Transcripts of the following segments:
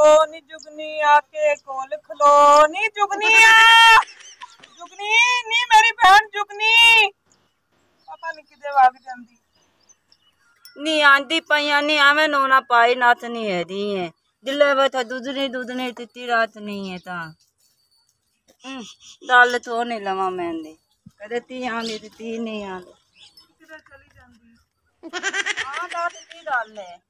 खलो नी जुगनी आके कोल खलो नी जुगनी जुगनी नी मेरी बहन जुगनी पता नहीं किदे भाग जांदी नी आंदी पईया नी आवे नोना पाई नाथ नहीं है दी है दिले वे था दूधनी दूधनी तिती रात नहीं है ता दाल तो नहीं लवा मैंने कदे ती आंदी ते ती नहीं आंदी किदे चली जांदी हाँ दाल ती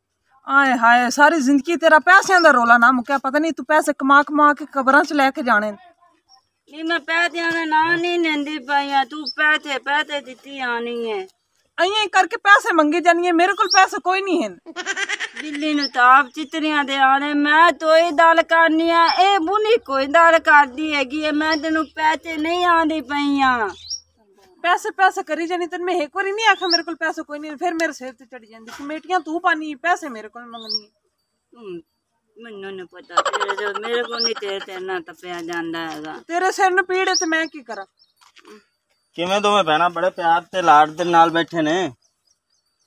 ਆਏ ਹਾਏ ਸਾਰੀ ਜ਼ਿੰਦਗੀ ਤੇਰਾ ਪੈਸਿਆਂ ਦਾ ਰੋਲਾ ਨਾ ਮੁੱਕਿਆ ਪਤਾ ਨਹੀਂ ਤੂੰ ਪੈਸੇ ਕਮਾ ਕਮਾ ਕੇ ਕਬਰਾਂ 'ਚ ਲੈ ਕੇ ਜਾਣੇ ਨੇ। ਨੀ ਮੈਂ ਪੈਦਿਆਂ ਦਾ ਨਾਂ ਨਹੀਂ ਲੈਂਦੀ ਪਈਆ ਤੂੰ ਪੈਸੇ ਪੈਸੇ ਦਿੱਤੀ ਆਣੀ ਹੈ ਐਂ ਕਰਕੇ ਪੈਸੇ ਮੰਗੇ ਜਾਨੀਏ ਮੇਰੇ ਕੋਲ ਪੈਸੇ ਕੋਈ ਨਹੀਂ ਹਨ ਦਿੱਲੀ ਨੂੰ ਤਾਪ ਚਿਤਰੀਆਂ ਦੇ ਆਣੇ ਮੈਂ ਤੋਈ ਦਾਲ ਕਰਨੀ ਆ ਇਹ ਬੁਨੀ ਕੋਈ ਦਾਲ ਕਰਦੀ ਹੈਗੀ ਹੈ ਮੈਂ ਤੈਨੂੰ ਪੈਸੇ ਨਹੀਂ ਆਂਦੀ ਪਈਆਂ ਪੈਸੇ ਪੈਸੇ ਕਰੀ ਜਾਨੀ ਤੈਨੂੰ ਮੈਂ ਇੱਕ ਵਾਰੀ ਨਹੀਂ ਆਖਿਆ ਮੇਰੇ ਕੋਲ ਪੈਸੇ ਕੋਈ ਨਹੀਂ ਫਿਰ ਮੇਰੇ ਸਿਰ ਤੇ ਚੜੀ ਜਾਂਦੀ ਕਮੇਟੀਆਂ ਤੂੰ ਪਾਣੀ ਪੈਸੇ ਮੇਰੇ ਕੋਲ ਮੰਗਣੀ ਹਮ, ਮੈਨੂੰ ਨਹੀਂ ਪਤਾ ਤੇਰੇ ਜੋ ਮੇਰੇ ਕੋਲ ਨਹੀਂ ਤੇਰੇ ਤੇ ਨਾ ਤਪਿਆ ਜਾਂਦਾ ਹੈਗਾ ਤੇਰੇ ਸਿਰ ਨੂੰ ਪੀੜ ਹੈ ਤੇ ਮੈਂ ਕੀ ਕਰਾਂ ਕਿਵੇਂ ਦੋਵੇਂ ਭੈਣਾਂ ਬੜੇ ਪਿਆਰ ਤੇ ਲਾਡ ਦੇ ਨਾਲ ਬੈਠੇ ਨੇ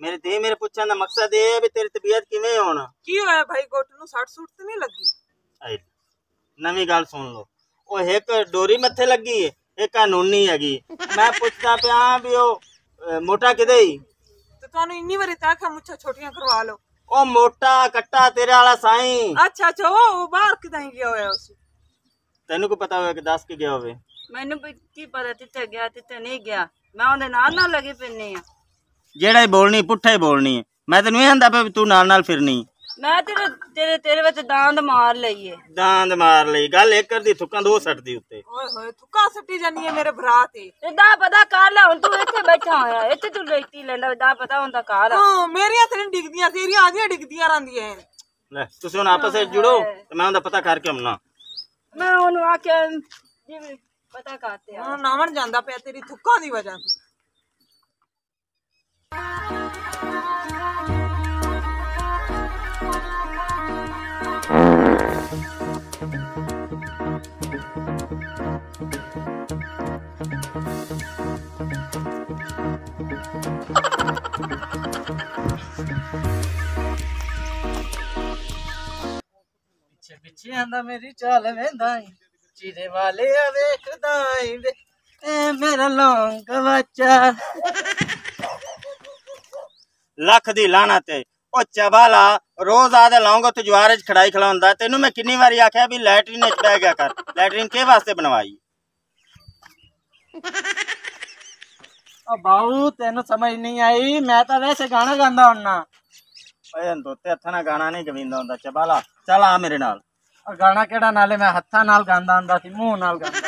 ਮੇਰੀ ਦੀ ਮੇਰੇ ਪੁੱਛਣ ਦਾ ਮਕਸਦ ਇਹ ਹੈ ਵੀ ਤੇਰੀ ਤਬੀਅਤ ਕਿਵੇਂ ਹੈ ਹੁਣ ਕੀ ਹੋਇਆ ਭਾਈ ਗੁੱਟ ਨੂੰ ਸੱਟ ਸੁੱਟ ਤੇ ਨਹੀਂ ਲੱਗੀ ਆਈ, ਨਵੀਂ ਗੱਲ ਸੁਣ ਲਓ ਉਹ ਇੱਕ ਡੋਰੀ ਮੱਥੇ ਲੱਗੀ ਹੈ ਇੱਕ ਕਾਨੂੰਨੀ ਹੈਗੀ ਮੈਂ ਪੁੱਛਦਾ ਪਿਆ ਵੀ ਉਹ ਅਹ, ਮੋਟਾ ਕਿਦੇ ਹੀ ਤੇ ਤੁਹਾਨੂੰ ਇੰਨੀ ਵਾਰੀ ਤਾਂ ਆਖਿਆ ਮੁੱਛਾਂ ਛੋਟੀਆਂ ਕਰਵਾ ਲਓ ਉਹ ਮੋਟਾ ਕੱਟਾ ਤੇਰੇ ਵਾਲਾ ਸਾਈਂ ਅੱਛਾ ਅੱਛਾ ਉਹ ਉਹ ਬਾਹਰ ਕਿਦਾਂ ਗਿਆ ਹੋਇਆ ਉਸ ਤੈਨੂੰ ਕੋ ਪਤਾ ਹੋਵੇ ਕਿ ਦੱਸ ਕੇ ਗਿਆ ਹੋਵੇ ਮੈਨੂੰ ਵੀ ਕੀ ਪਤਾ ਕਿੱਥੇ ਗਿਆ ਕਿੱਥੇ ਨਹੀਂ ਗਿਆ ਮੈਂ ਉਹਦੇ ਨਾਲ ਨਾਲ ਲੱਗੀ ਪੈਣੀ ਆ ਜਿਹੜਾ ਹੀ ਬੋਲਣੀ ਪੁੱਠਾ ਹੀ ਬੋਲਣੀ ਹੈ। ਮੈਂ ਤੈਨੂੰ ਇਹ ਆਂਦਾ ਪਿਆ ਵੀ ਤੂੰ ਨਾਲ ਨਾਲ ਫਿਰਨੀ। ਮੈਂ ਤੇਰੇ ਤੇਰੇ ਤੇਰੇ ਵਿੱਚ ਦਾੰਦ ਮਾਰ ਲਈਏ ਦਾੰਦ ਮਾਰ ਲਈ। ਗੱਲ ਇੱਕ ਕਰਦੀ ਥੁੱਕਾਂ ਦੋ ਸੱਟਦੀ ਉੱਤੇ। ਓਏ ਹੋਏ ਥੁੱਕਾ ਸੱਟੀ ਜਾਨੀ ਹੈ ਮੇਰੇ ਭਰਾ ਤੇ। ਤੇ ਦਾ ਪਤਾ ਕਰ ਲੈ ਹੁਣ ਤੂੰ ਇੱਥੇ ਬੈਠਾ ਹੋਇਆ ਇੱਥੇ ਤੂੰ ਲੈਤੀ ਲੈਂਦਾ ਦਾ ਪਤਾ ਹੁੰਦਾ ਕਰ। ਹਾਂ ਮੇਰੀਆਂ ਤੇ ਨਹੀਂ ਡਿੱਗਦੀਆਂ ਤੇਰੀਆਂ ਆਦੀਆਂ ਡਿੱਗਦੀਆਂ ਰਹਿੰਦੀਆਂ ਲੈ ਤੁਸੀਂ ਹੁਣ ਆਪਸ ਵਿੱਚ ਜੁੜੋ ਤੇ ਮੈਂ ਉਹਦਾ ਪਤਾ ਕਰਕੇ ਆਉਣਾ। ਮੈਂ ਉਹਨੂੰ ਆਖਿਆ ਜਿਵੇਂ ਪਤਾ ਕਰਤੇ ਆ। ਨਾਵਣ ਜਾਂਦਾ ਪਿਆ ਤੇਰੀ ਥੁੱਕਾਂ ਦੀ ਵਜ੍ਹਾ ਤੋਂ। ਪਿੱਛੇ ਪਿੱਛੇ ਆਂਦਾ ਮੇਰੀ ਚਾਲ ਵੇਂਦਾ ਈ ਚੀਰੇ ਵਾਲੇ ਆ ਵੇਖਦਾ ਈ ਵੇ ਐ ਮੇਰਾ ਲੌਂਗ ਬੱਚਾ ਲੱਖ ਦੀ ਲਾਣਾ ਤੇ ਉਹ ਚਬਾਲਾ ਰੋਜ਼ ਆਦੇ ਲਾਉਂਗਾ ਤੇ ਜਵਾਰ ਚ ਖੜਾਈ ਖਲਾਉਂਦਾ ਤੈਨੂੰ ਮੈਂ ਕਿੰਨੀ ਵਾਰੀ ਆਖਿਆ ਵੀ ਲੈਟਰਿਨ ਵਿੱਚ ਬਹਿ ਗਿਆ ਕਰ ਲੈਟਰਿਨ ਕੇ ਵਾਸਤੇ ਬਣਵਾਈ ਆ ਬਾਊ ਤੈਨੂੰ ਸਮਝ ਨਹੀਂ ਆਈ ਮੈਂ ਤਾਂ ਵੈਸੇ ਗਾਣਾ ਗਾਉਂਦਾ ਹੁੰਨਾ ਓਏ ਦੋਤੇ ਹੱਥਾਂ ਨਾਲ ਗਾਣਾ ਨਹੀਂ ਗਵਿੰਦਾ ਹੁੰਦਾ ਚਬਾਲਾ ਚੱਲ ਆ ਮੇਰੇ ਨਾਲ ਆ ਗਾਣਾ ਕਿਹੜਾ ਨਾਲੇ ਮੈਂ ਹੱਥਾਂ ਨਾਲ ਗਾਉਂਦਾ ਹੁੰਦਾ ਸੀ ਮੂੰਹ ਨਾਲ ਗਾਉਂਦਾ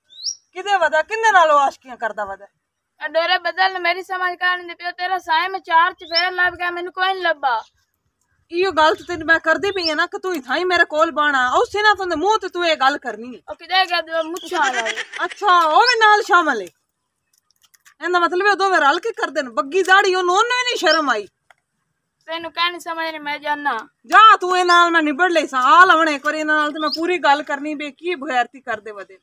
ਕਿਤੇ ਵਦਾ? ਕਿੰਨੇ ਨਾਲ ਉਹ ਆਸ਼ਕੀਆਂ ਕਰਦਾ ਵਦਾ? ਆ ਡੋਰੇ ਬਦਲ ਮੇਰੀ ਸਮਝ ਕਰ ਨਹੀਂ ਪਿਆ ਤੇਰਾ ਮੈਂ ਚਾਰ ਚ ਫੇਰ ਲੱਭ ਗਿਆ ਮੈਨੂੰ ਕੋਈ ਨਹੀਂ ਲੱਭਾ। ਇਹੋ ਗੱਲ ਤੇ ਤੈਨੂੰ ਮੈਂ ਕਰਦੀ ਪਈ ਆ ਨਾ ਕਿ ਤੂੰ ਹੀ ਥਾਈ ਮੇਰੇ ਕੋਲ ਬਾਣਾ। ਉਸੇ ਨਾਲ ਤੁੰਦੇ ਮੂੰਹ ਤੇ ਤੂੰ ਇਹ ਗੱਲ ਕਰਨੀ ਹੈ ਉਹ ਕਿਤੇ ਗਿਆ ਤੇ ਮੁੱਛਾਂ ਆ ਅੱਛਾ ਉਹ ਵੀ ਨਾਲ ਸ਼ਾਮਲ ਹੈ ਇਹਦਾ ਮਤਲਬ ਇਹ ਦੋਵੇਂ ਰਲ ਕੇ ਕਰਦੇ ਨੇ। ਬੱਗੀ ਦਾੜੀ ਉਹਨੂੰ ਉਹਨੂੰ ਨਹੀਂ ਸ਼ਰਮ ਆਈ। ਤੈਨੂੰ ਕਹਿ ਨਹੀਂ ਸਮਝ ਨਹੀਂ ਮੈਂ ਜਾਨਾ। ਜਾ ਤੂੰ ਇਹ ਨਾਲ ਮੈਂ ਨਿਬੜ ਲਈ ਸਾਂ। ਆ ਲਵਣ ਇੱਕ ਵਾਰੀ ਇਹਨਾਂ ਨਾਲ ਤੇ ਮੈਂ ਪੂਰੀ ਗੱਲ ਕਰਨੀ ਬੇ ਕੀ ਬਗੈਰਤੀ ਕਰਦੇ ਵਦੇ।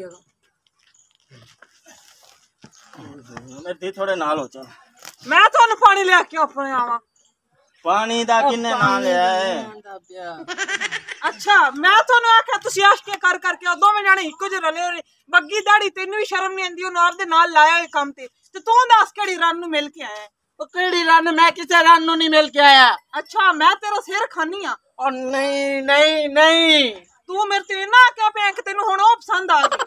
ਆਜੋ ਇੱਕ ਵਾਰੀ ਆਜੋ ਮੇਰੇ ਦੀ ਥੋੜੇ ਨਾਲ ਹੋ ਚੱਲ ਮੈਂ ਤੁਹਾਨੂੰ ਪਾਣੀ ਲਿਆ ਕੇ ਆਪਣੇ ਆਵਾਂ ਪਾਣੀ ਦਾ ਕਿੰਨੇ ਨਾਂ ਲਿਆ ਹੈ ਅੱਛਾ ਮੈਂ ਤੁਹਾਨੂੰ ਆਖਿਆ ਤੁਸੀਂ ਆਸ਼ਕੇ ਕਰ ਕਰਕੇ ਉਹ ਦੋਵੇਂ ਜਾਣੇ ਇੱਕੋ ਜਿਹੇ ਰਲੇ ਹੋਏ ਨੇ। ਬੱਗੀ ਦਾੜੀ ਤੈਨੂੰ ਵੀ ਸ਼ਰਮ ਨਹੀਂ ਆਉਂਦੀ ਉਹ ਨਾਲ ਦੇ ਨਾਲ ਲਾਇਆ ਇਹ ਕੰਮ ਤੇ ਤੇ ਤੂੰ ਦੱਸ ਕਿਹੜੀ ਰਨ ਨੂੰ ਮਿਲ ਕੇ ਆਇਆ ਹੈ? ਉਹ ਕਿਹੜੀ ਰਨ ਮੈਂ ਕਿਸੇ ਰਨ ਨੂੰ ਨਹੀਂ ਮਿਲ ਕੇ ਆਇਆ ਅੱਛਾ ਮੈਂ ਤੇਰਾ ਸਿਰ ਖਾਨੀ ਆ ਉਹ ਨਹੀਂ ਨਹੀਂ ਨਹੀਂ ਤੂੰ ਮੇਰੇ ਤੇ ਨਾ ਕਿਹਾ ਪਿਆ ਕਿ ਤੈਨੂੰ ਹੁਣ ਉਹ ਪਸੰਦ ਆ ਗਈ?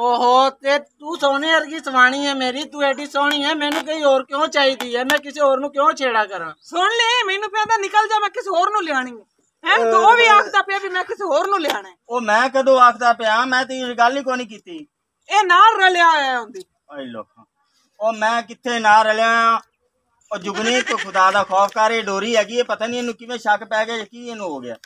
ਓਹੋ ਤੇ ਤੂੰ ਸੋਹਣੀ ਵਰਗੀ ਸਵਾਣੀ ਹੈ ਮੇਰੀ ਤੂੰ ਐਡੀ ਸੋਹਣੀ ਹੈ ਮੈਨੂੰ ਕਈ ਹੋਰ ਕਿਉਂ ਚਾਹੀਦੀ ਹੈ ਮੈਂ ਕਿਸੇ ਹੋਰ ਨੂੰ ਕਿਉਂ ਛੇੜਾ ਕਰਾਂ? ਸੁਣ ਲੈ ਮੈਨੂੰ ਤਾਂ ਨਿਕਲ ਜਾ ਮੈਂ ਕਿਸੇ ਹੋਰ ਨੂੰ ਲਿਆਣੀ ਹੈ ਹੈ ਤੂੰ ਉਹ ਵੀ ਆਖਦਾ ਪਿਆ ਵੀ ਮੈਂ ਕਿਸੇ ਹੋਰ ਨੂੰ ਲਿਆਣਾ ਹੈ। ਉਹ ਮੈਂ ਕਦੋਂ ਆਖਦਾ ਪਿਆ? ਮੈਂ ਤੇ ਇਹ ਗੱਲ ਹੀ ਕੋਈ ਨਹੀਂ ਕੀਤੀ। ਇਹ ਨਾਲ ਰਲਿਆ ਹੋਇਆ ਹੁੰਦੀ ਓਏ ਲੋਕ। ਉਹ ਮੈਂ ਕਿੱਥੇ ਨਾ ਰਲਿਆ ਉਹ ਜੁਗਨੀ ਤੋਂ ਖੁਦਾ ਦਾ ਖੌਫ ਕਰ ਇਹ ਡੋਰੀ ਹੈਗੀ ਇਹ ਪਤਾ ਨਹੀਂ ਇਹਨੂੰ ਕਿਵੇਂ ਸ਼ੱਕ ਪੈ ਗਿਆ ਕੀ ਇਹਨੂੰ ਹੋ ਗਿਆ।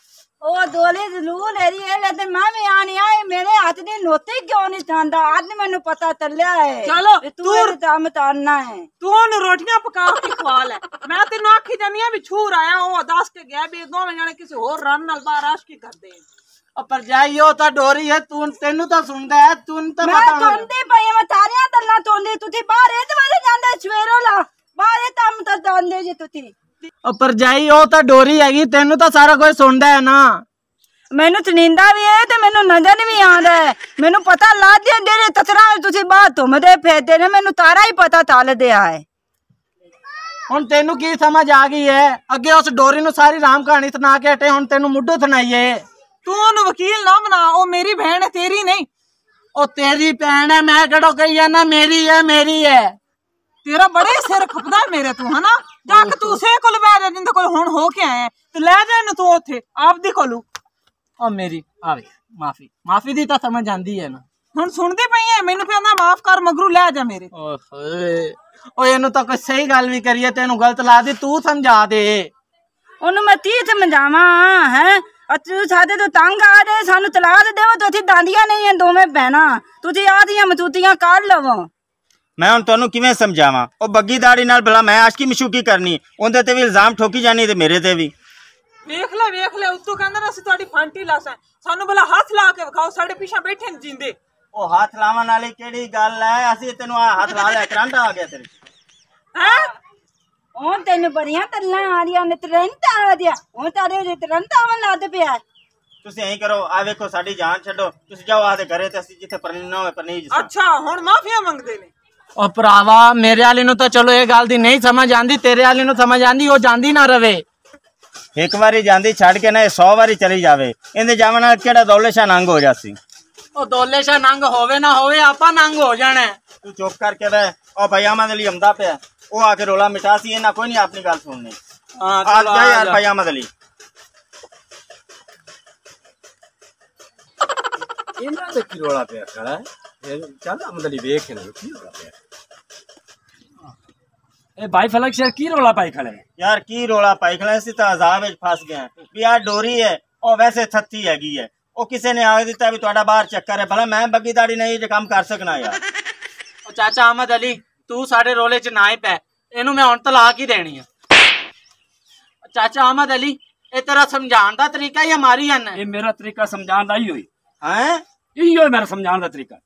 ਉਹ ਦੋਲੇ ਜ਼ਲੂਲ ਹੈਰੀ ਇਹ ਲੈ ਤੇ ਮੈਂ ਵੀ ਆਣੀ ਆਏ ਮੇਰੇ ਹੱਥ ਦੀ ਨੋਤੀ ਕਿਉਂ ਨਹੀਂ ਖਾਂਦਾ ਅੱਜ ਮੈਨੂੰ ਪਤਾ ਚੱਲਿਆ ਹੈ ਚਲੋ, ਵੀ ਤੂੰ ਤੂੰ- ਇਹ ਦਮ ਤਾਰਨਾ ਹੈ ਤੂੰ ਉਹਨੂੰ ਰੋਟੀਆਂ ਪਕਾ ਕੇ ਖਵਾ ਲੈ ਮੈਂ ਤੈਨੂੰ ਆਖੀ ਜਾਨੀ ਆ ਵੀ ਛੂਰ ਆਇਆ ਉਹ ਦੱਸ ਕੇ ਗਿਆ ਵੀ ਇਹ ਦੋਵੇਂ ਜਾਣੇ ਕਿਸੇ ਹੋਰ ਰਨ ਨਾਲ ਬਾਹਰ ਆਸ਼ਕੀ ਕਰਦੇ ਆ। ਉਹ ਪਰ ਜਾਈਓ ਤਾਂ ਡੋਰੀ ਹੈ ਤੂੰ ਤੈਨੂੰ ਤਾਂ ਸੁਣਦਾ ਹੈ ਤੂੰ ਤਾਂ ਮੈਂ ਪਤਾ ਹੋਣਾ। ਤੋਂਦੀ ਪਈ ਹਾਂ, ਮੈਂ ਤਾਰੀਆਂ ਤੱਲਾਂ ਤੋਂਦੀ ਤੁਸੀਂ ਬਾਹਰ ਇਹ ਵਾਲੇ ਜਾਂਦੇ ਸਵੇਰੋਂ ਲਾ ਬਾਹਰ ਇਹ ਕੰਮ ਤਾਂ ਜਾਂਦੇ ਜੀ ਤੁਸੀਂ ਉਹ ਪਰ ਜਾਈ ਉਹ ਤਾਂ ਡੋਰੀ ਹੈਗੀ ਤੈਨੂੰ ਤਾਂ ਸਾਰਾ ਕੁਝ ਸੁਣਦਾ ਹੈ ਨਾ। ਮੈਨੂੰ ਤਨੀਂਦਾ ਵੀ ਹੈ ਤੇ ਮੈਨੂੰ ਨਜ਼ਰ ਵੀ ਆਉਂਦਾ ਹੈ। ਮੈਨੂੰ ਪਤਾ ਲੱਗ ਗਿਆ ਜਿਹੜੇ ਤਤਰਾ ਤੁਸੀਂ ਬਾਹਰ ਧੁੰਮਦੇ ਫਿਰਦੇ ਨੇ ਮੈਨੂੰ ਤਾਰਾ ਹੀ ਪਤਾ ਚੱਲ ਦਿਆ ਹੈ। ਹੁਣ ਤੈਨੂੰ ਕੀ ਸਮਝ ਆ ਗਈ ਹੈ? ਅੱਗੇ ਉਸ ਡੋਰੀ ਨੂੰ ਸਾਰੀ ਰਾਮ ਕਹਾਣੀ ਸੁਣਾ ਕੇ ਹਟੇ ਹੁਣ ਤੈਨੂੰ ਮੁੱਢੋਂ ਸੁਣਾਈਏ। ਤੂੰ ਉਹਨੂੰ ਵਕੀਲ ਨਾ ਬਣਾ ਉਹ ਮੇਰੀ ਭੈਣ ਹੈ ਤੇਰੀ ਨਹੀਂ। ਉਹ ਤੇਰੀ ਭੈਣ ਹੈ ਮੈਂ ਕਿਹੜੋ ਕਹੀ ਜਾਂਦਾ ਮੇਰੀ ਹੈ ਮੇਰੀ ਹੈ। ਤੇਰਾ ਬੜੇ ਸਿਰ ਖਪਦਾ ਮੇਰੇ ਤੂੰ ਹਨਾ? ਜਾ ਕੇ ਤੂੰ ਸੇ ਕੋਲ ਬਹਿ ਜਾ ਜਿੰਦੇ ਕੋਲ ਹੁਣ ਹੋ ਕੇ ਆਇਆ। ਤੇ ਲੈ ਜਾ ਇਹਨੂੰ ਤੂੰ ਉੱਥੇ ਆਪਦੀ ਕੋਲੋਂ। ਉਹ ਮੇਰੀ ਆਵੇ ਮਾਫੀ ਮਾਫੀ ਦੀ ਤਾਂ ਸਮਝ ਆਂਦੀ ਹੈ ਨਾ। ਹੁਣ ਸੁਣਦੀ ਪਈ ਹੈ ਮੈਨੂੰ ਕਹਿੰਦਾ ਮਾਫ ਕਰ ਮਗਰੂ ਲੈ ਜਾ ਮੇਰੇ। ਓਏ ਓਏ ਇਹਨੂੰ ਤਾਂ ਕੋਈ ਸਹੀ ਗੱਲ ਵੀ ਕਰੀਏ ਤੈਨੂੰ ਗਲਤ ਲਾ ਦੇ ਤੂੰ ਸਮਝਾ ਦੇ। ਉਹਨੂੰ ਮੈਂ ਤੀ ਸਮਝਾਵਾਂ ਹੈ? ਤੂੰ ਸਾਡੇ ਤੋਂ ਤੰਗ ਆ ਜੇ ਸਾਨੂੰ ਤਲਾਕ ਦੇਵੋ ਤੁਸੀਂ ਦਾਂਦੀਆਂ ਨਹੀਂ ਹੈ ਦੋਵੇਂ ਭੈਣਾਂ। ਤੁਸੀਂ ਆਦੀਆਂ ਮਤੂਤੀਆਂ ਕਰ ਲਵੋ। ਮੈਂ ਹੁਣ ਤੁਹਾਨੂੰ ਕਿਵੇਂ ਸਮਝਾਵਾਂ ਉਹ ਬੱਗੀ ਦਾੜੀ ਨਾਲ ਭਲਾ ਮੈਂ ਆਸ਼ਕੀ ਮਸ਼ੂਕੀ ਕਰਨੀ ਉਹਦੇ ਤੇ ਵੀ ਇਲਜ਼ਾਮ ਠੋਕੀ ਜਾਣੀ ਤੇ ਮੇਰੇ ਤੇ ਵੀ ਵੇਖ ਲੈ ਵੇਖ ਲੈ ਉਤੋਂ ਕਹਿੰਦਾ ਨਾ ਅਸੀਂ ਤੁਹਾਡੀ ਫਾਂਟੀ ਲਾਸਾਂ ਸਾਨੂੰ ਭਲਾ ਹੱਥ ਲਾ ਕੇ ਵਿਖਾਓ ਸਾਡੇ ਪਿੱਛੇ ਬੈਠੇ ਨੇ ਜਿੰਦੇ ਉਹ ਹੱਥ ਲਾਵਣ ਵਾਲੀ ਕਿਹੜੀ ਗੱਲ ਹੈ ਅਸੀਂ ਤੈਨੂੰ ਆ ਹੱਥ ਲਾ ਲਿਆ ਕਰੰਟ ਆ ਗਿਆ ਤੇਰੇ ਹੈ ਉਹ ਤੈਨੂੰ ਬੜੀਆਂ ਤੱਲਾਂ ਆ ਰਹੀਆਂ ਨੇ ਤੁਰੰਤ ਆ ਗਿਆ ਉਹ ਤਾਰੇ ਉਹਦੇ ਤੁਰੰਤ ਆਵਣ ਲੱਗ ਪਿਆ ਤੁਸੀਂ ਐਂ ਕਰੋ ਆ ਵੇਖੋ ਸਾਡੀ ਜਾਨ ਛੱਡੋ ਤੁਸੀਂ ਜਾਓ ਆਦੇ ਘਰੇ ਤੇ ਅਸੀਂ ਜਿੱਥੇ ਪਰਨੀ ਨਾ ਹੋਵੇ ਪਰਨੀ ਜਿਸ ਅੱਛਾ ਹੁਣ ਮਾਫੀਆ ਮੰਗਦੇ ਨੇ और भरावा मेरे आले तो चलो ये गल नहीं समझ आंदी तेरे आले समझ आंदी वो जांदी ना रवे। एक बारी जांदी छड़ के ना 100 बारी चली जावे। इंदे जावन नाल दौले शाह नंग हो जासी दौले शाह नंग होवे ना होवे आपा नंग हो जाना तू चुप करके रह। ओ भैया मैं अली हमदा पे ओ आके रोला मिटा सी ना कोई नहीं अपनी गल सुननी। यार भैया मैं अली रोला पे खड़ा है? ਕੀ ਰੋਲਾ ਪਿਆ ਖੜਾ ਹੈ ਇਹ ਚੱਲ ਅਮਦਲੀ ਵੇਖ ਇਹਨਾਂ ਨੂੰ ਕੀ ਰੋਲਾ ਪਿਆ ਇਹ ਭਾਈ ਫਲਕ ਸ਼ੇਰ ਕੀ ਰੋਲਾ ਪਾਈ ਖੜੇ ਹੈ? ਯਾਰ ਕੀ ਰੋਲਾ ਪਾਈ ਖੜਾ ਸੀ ਤਾਂ ਅਜ਼ਾਬ ਵਿੱਚ ਫਸ ਗਿਆ ਵੀ ਆ ਡੋਰੀ ਹੈ ਉਹ ਵੈਸੇ ਥੱਤੀ ਹੈਗੀ ਹੈ ਉਹ ਕਿਸੇ ਨੇ ਆਵੇ ਦਿੱਤਾ ਵੀ ਤੁਹਾਡਾ ਬਾਹਰ ਚੱਕਰ ਹੈ ਭਲਾ ਮੈਂ ਬੱਗੀ ਦਾੜੀ ਨਹੀਂ ਇਹ ਕੰਮ ਕਰ ਸਕਣਾ ਯਾਰ ਉਹ ਚਾਚਾ ਅਹਿਮਦ ਅਲੀ ਤੂੰ ਸਾਡੇ ਰੋਲੇ 'ਚ ਨਾ ਹੀ ਪੈ ਇਹਨੂੰ ਮੈਂ ਹੁਣ ਤਲਾਕ ਹੀ ਦੇਣੀ ਆ ਚਾਚਾ ਅਹਿਮਦ ਅਲੀ ਇਹ ਤੇਰਾ ਸਮਝਾਉਣ ਦਾ ਤਰੀਕਾ ਹੀ ਮਾਰੀ ਜਾਂਦਾ ਇਹ ਮੇਰਾ ਤਰੀਕਾ ਸਮਝਾਉਣ ਦਾ ਹੀ ਹੋਈ ਹੈ ਇਹੀ ਹੋਈ ਮੇਰਾ ਸਮਝਾਉਣ ਦਾ ਤਰੀਕਾ